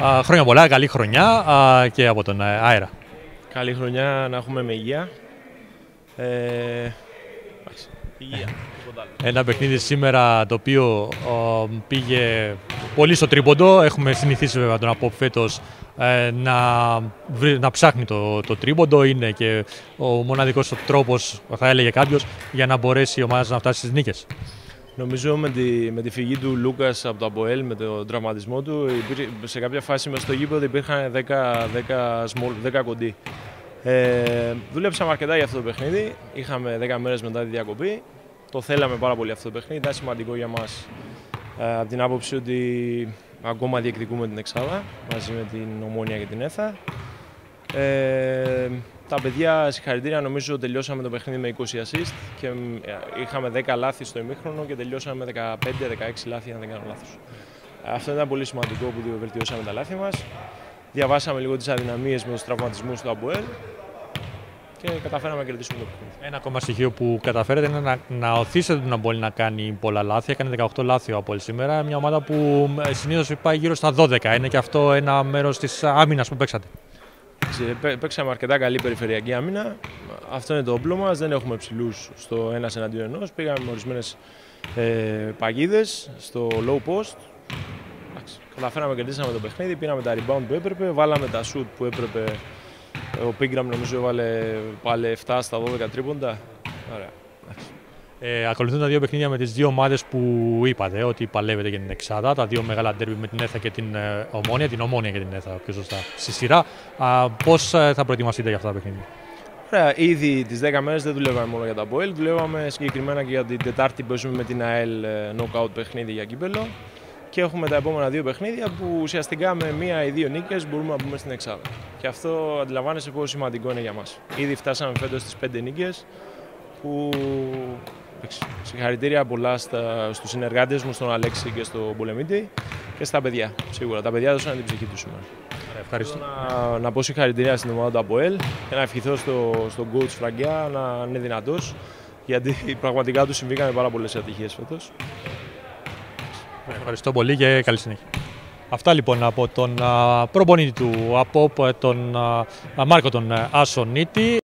Χρόνια πολλά, καλή χρονιά και από τον αέρα. Καλή χρονιά να έχουμε με υγεία. Ε, υγεία. Ένα παιχνίδι σήμερα το οποίο πήγε πολύ στο τρίποντο. Έχουμε συνηθίσει βέβαια τον από φέτος ε, να, να ψάχνει το, το τρίποντο. Είναι και ο μοναδικός τρόπος, θα έλεγε κάποιος, για να μπορέσει η ομάδα να φτάσει στις νίκες. Νομίζω με τη, με τη φυγή του Λούκας από το Αποέλ, με τον τραυματισμό του, σε κάποια φάση μέσα στο γήπεδο υπήρχαν 10, 10, small, 10 κοντοί. Ε, δουλέψαμε αρκετά για αυτό το παιχνίδι. Είχαμε 10 μέρες μετά τη διακοπή. Το θέλαμε πάρα πολύ αυτό το παιχνίδι. Ήταν σημαντικό για μας ε, από την άποψη ότι ακόμα διεκδικούμε την Εξάδα μαζί με την Ομόνια και την ΕΘΑ. Ε, τα παιδιά, συγχαρητήρια, νομίζω τελειώσαμε το παιχνίδι με 20 assist και ε, είχαμε 10 λάθη στο ημίχρονο και τελειώσαμε με 15-16 λάθη, αν δεν κάνω λάθος. Αυτό ήταν πολύ σημαντικό που βελτιώσαμε τα λάθη μας. Διαβάσαμε λίγο τις αδυναμίες με τους τραυματισμούς του Αμποέλ και καταφέραμε να κερδίσουμε το παιχνίδι. Ένα ακόμα στοιχείο που καταφέρετε είναι να, να οθήσετε τον Αμπόλ να κάνει πολλά λάθη. Έκανε 18 λάθη ο Αμπόλ σήμερα. Μια ομάδα που ε, συνήθως πάει γύρω στα 12. Είναι και αυτό ένα μέρος της άμυνας που παίξατε. Παίξαμε αρκετά καλή περιφερειακή άμυνα. Αυτό είναι το όπλο μας. Δεν έχουμε ψηλούς στο ένας εναντίον ενός. Πήγαμε με ορισμένες ε, παγίδες στο low post. Καταφέραμε και κερδίσαμε το παιχνίδι. Πήραμε τα rebound που έπρεπε. Βάλαμε τα shoot που έπρεπε ο Πίγκραμ νομίζω έβαλε πάλι 7 στα 12 τρίποντα. Ωραία. Ε, ακολουθούν τα δύο παιχνίδια με τις δύο ομάδες που είπατε ότι παλεύετε για την Εξάδα. Τα δύο μεγάλα ντέρμπι με την ΕΘΑ και την ε, Ομόνια. Την Ομόνια και την ΕΘΑ πιο σωστά στη σειρά. Πώς ε, θα προετοιμαστείτε για αυτά τα παιχνίδια; Ωραία, ήδη τις 10 μέρες δεν δουλεύαμε μόνο για τα ΠΟΕΛ. Δουλεύαμε συγκεκριμένα και για την Τετάρτη που παίζουμε με την ΑΕΛ ε, knockout παιχνίδι για κύπελο και έχουμε τα επόμενα δύο παιχνίδια που ουσιαστικά με μία ή δύο νίκες μπορούμε να μπούμε στην Εξάδα. Και αυτό αντιλαμβάνεσαι πόσο σημαντικό είναι για μας. Ήδη φτάσαμε φέτος στις πέντε νίκες που συγχαρητήρια πολλά στους συνεργάτες μου, στον Αλέξη και στον Πολεμίτη και στα παιδιά. Σίγουρα τα παιδιά έδωσαν την ψυχή τους σήμερα. Ευχαριστώ. Να, να πω συγχαρητήρια στην ομάδα του ΑΠΟΕΛ και να ευχηθώ στο, στον coach Φραγκιά να είναι δυνατός γιατί πραγματικά του συμβήκανε πάρα πολλές ατυχίες φέτος. Ευχαριστώ πολύ και καλή συνέχεια. Αυτά λοιπόν από τον προπονητή του από τον Μάρκο τον Ασονίτη.